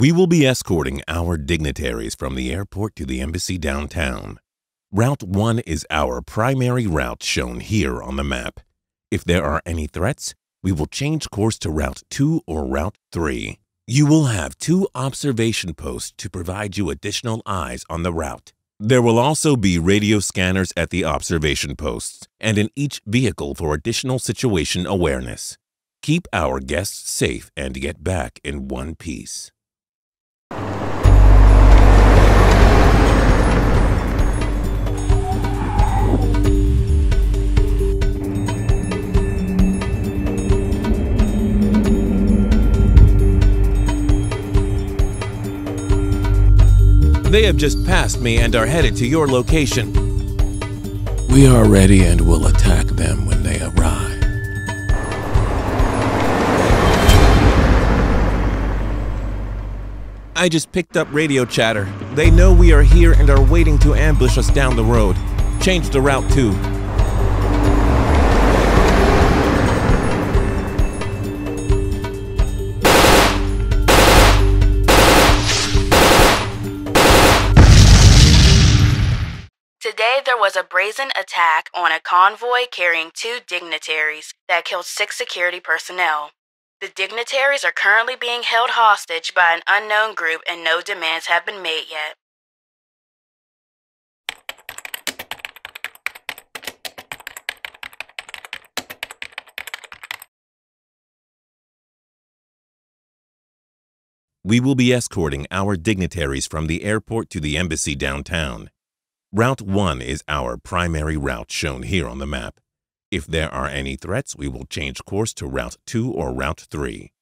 We will be escorting our dignitaries from the airport to the embassy downtown. Route 1 is our primary route shown here on the map. If there are any threats, we will change course to Route 2 or Route 3. You will have two observation posts to provide you additional eyes on the route. There will also be radio scanners at the observation posts and in each vehicle for additional situation awareness. Keep our guests safe and get back in one piece. They have just passed me and are headed to your location. We are ready and will attack them when they arrive. I just picked up radio chatter. They know we are here and are waiting to ambush us down the road. Change the route too. Today, there was a brazen attack on a convoy carrying two dignitaries that killed six security personnel. The dignitaries are currently being held hostage by an unknown group and no demands have been made yet. We will be escorting our dignitaries from the airport to the embassy downtown. Route 1 is our primary route shown here on the map. If there are any threats, we will change course to Route 2 or Route 3.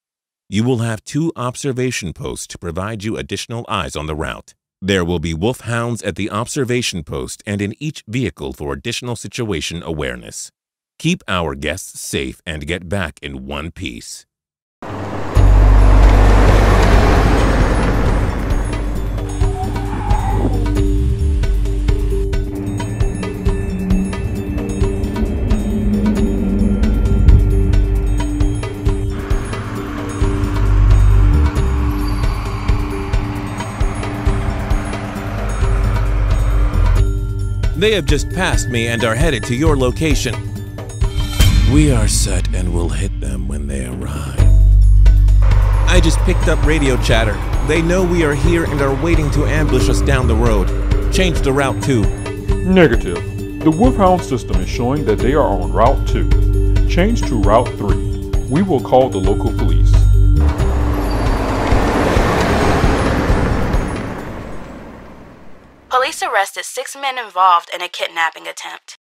You will have two observation posts to provide you additional eyes on the route. There will be wolfhounds at the observation post and in each vehicle for additional situation awareness. Keep our guests safe and get back in one piece. They have just passed me and are headed to your location. We are set and will hit them when they arrive. I just picked up radio chatter. They know we are here and are waiting to ambush us down the road. Change the route too. Negative. The Wolfhound system is showing that they are on Route 2. Change to Route 3. We will call the local police. Police arrested six men involved in a kidnapping attempt.